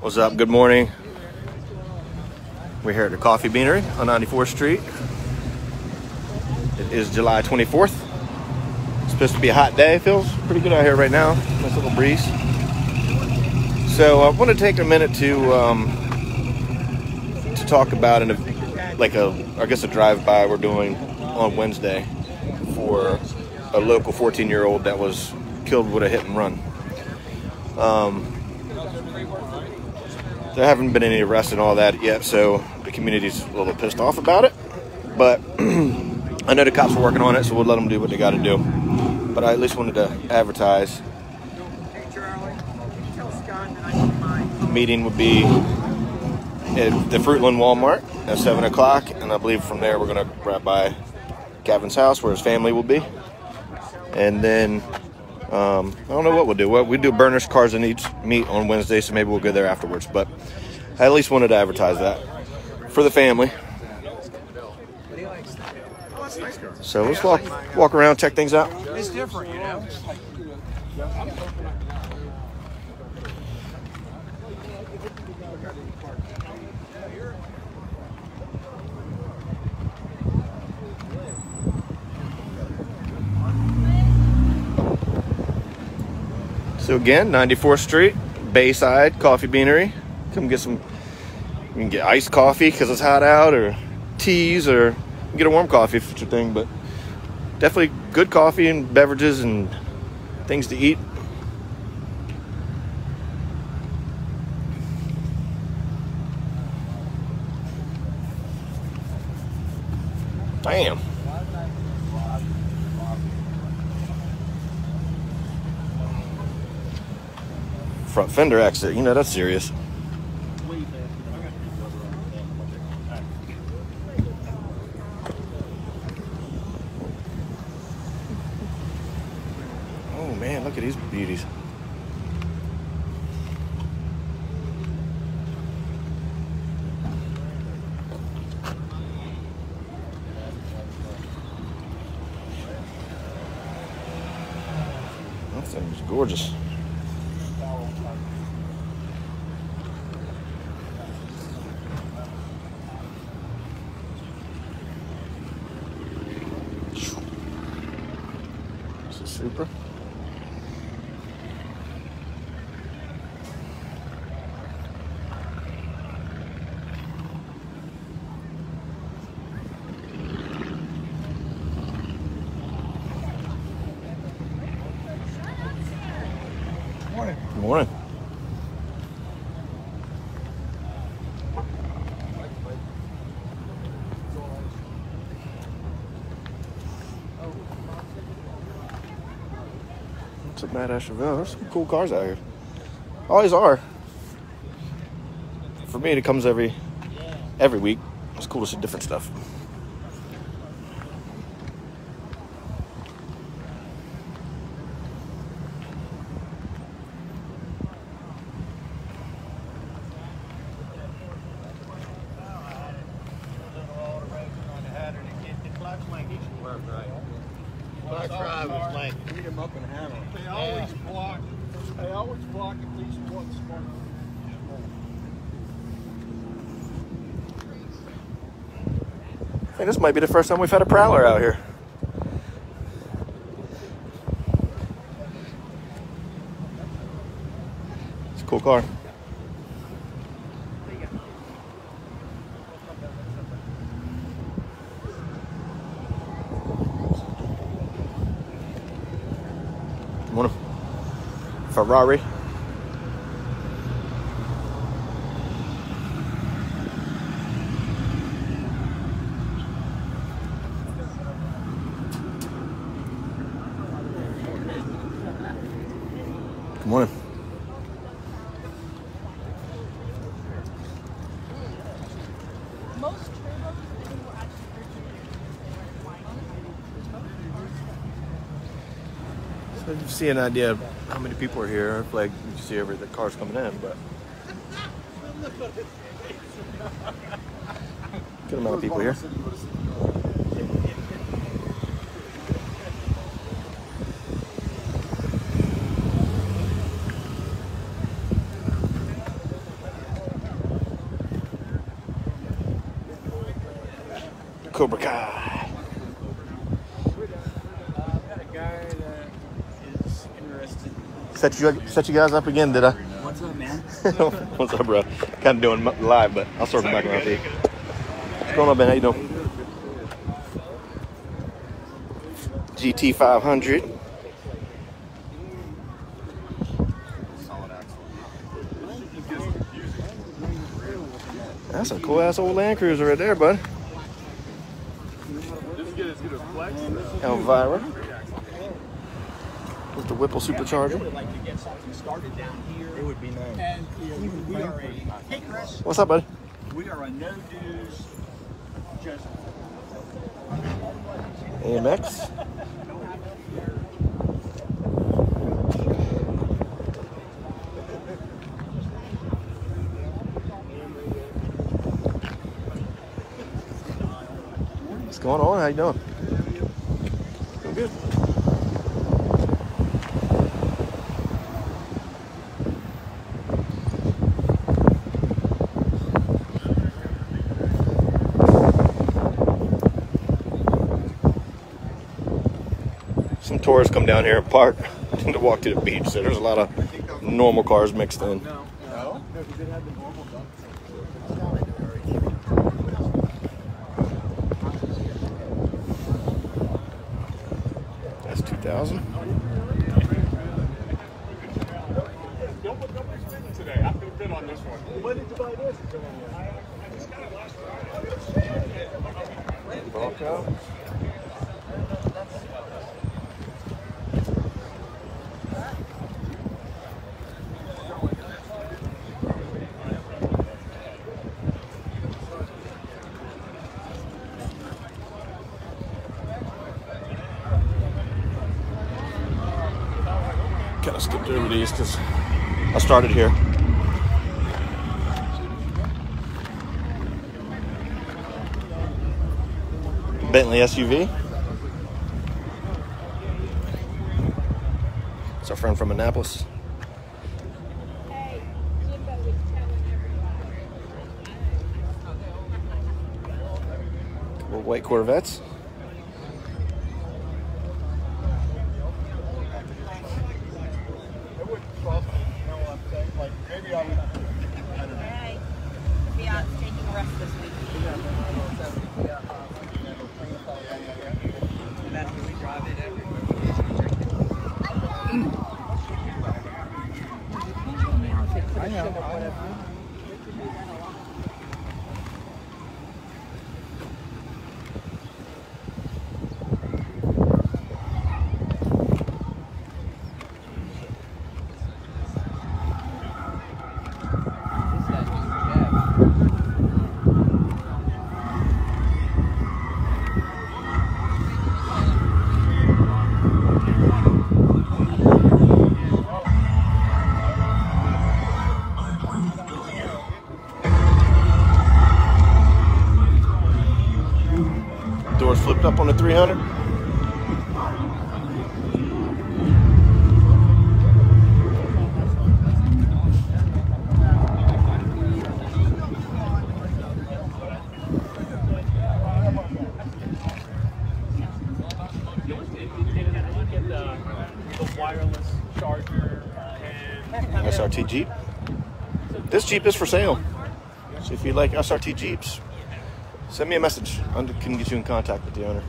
What's up? Good morning. We're here at the Coffee Beanery on 94th Street. It is July 24th. It's supposed to be a hot day. It Feels pretty good out here right now. Nice little breeze. So I want to take a minute to um, to talk about an like a I guess a drive-by we're doing on Wednesday for a local 14-year-old that was killed with a hit and run. Um, there haven't been any arrests and all that yet, so the community's a little pissed off about it. But I know the cops are working on it, so we'll let them do what they got to do. But I at least wanted to advertise. The meeting would be at the Fruitland Walmart at 7 o'clock, and I believe from there we're going to grab by Gavin's house where his family will be. And then um, I don't know what we'll do. Well, we do burners, cars, and eats meet on Wednesday, so maybe we'll go there afterwards. But I at least wanted to advertise that for the family. So let's walk walk around, check things out. It's different, you know. So again, 94th Street, Bayside Coffee Beanery. Come get some. You can get iced coffee because it's hot out, or teas, or get a warm coffee if it's your thing. But definitely good coffee and beverages and things to eat. Damn. Front fender exit, you know that's serious. Oh man, look at these beauties. That thing's gorgeous. Super. Morning. Good morning. Badass Chevelle. There's some cool cars out here. Always are. For me, it comes every every week. It's cool to see different stuff. Beat him up and hammer. They always block, they always block at least one spot. Hey, this might be the first time we've had a prowler out here. It's a cool car. Morning. Ferrari. Good morning. Most turbos will actually So you see an idea of how many people are here. Like you can see every the cars coming in, but good amount of people here. Cobra Kai. Set you set you guys up again, did I? What's up, man? What's up, bro? Kind of doing live, but I'll circle back around to you. What's going on, Ben? How you doing? GT 500. That's a cool ass old Land Cruiser right there, bud. Elvira. With the Whipple supercharger. would like to get something started down here. It would be nice. And we are a, hey Chris, What's up, buddy? we are a no dues, just AMX. What's going on? How you doing? Doing good. Some tourists come down here and park to walk to the beach, so there's a lot of normal cars mixed in. That's 2000. today. I could have been on this one. When did you buy this? Bronco. Of skipped over these because I started here. Bentley SUV. It's our friend from Annapolis. Couple white Corvettes. Jeep is for sale. So if you like SRT Jeeps, send me a message. I can get you in contact with the owner.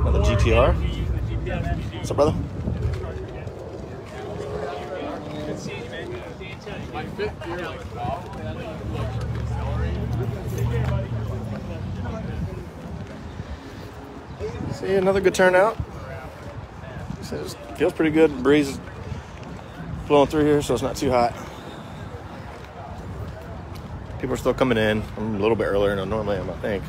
Another GTR? What's up, brother? See, another good turnout. Says feels pretty good. Breeze is blowing through here, so it's not too hot. People are still coming in. I'm a little bit earlier than I normally am, I think.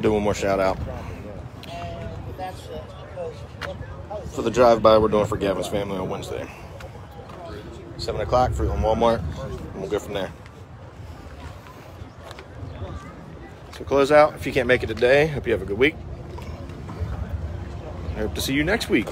Do one more shout out. For the drive-by we're doing for Gavin's family on Wednesday. 7 o'clock, Fruitland Walmart, and we'll go from there. So close out. If you can't make it today, hope you have a good week. I hope to see you next week.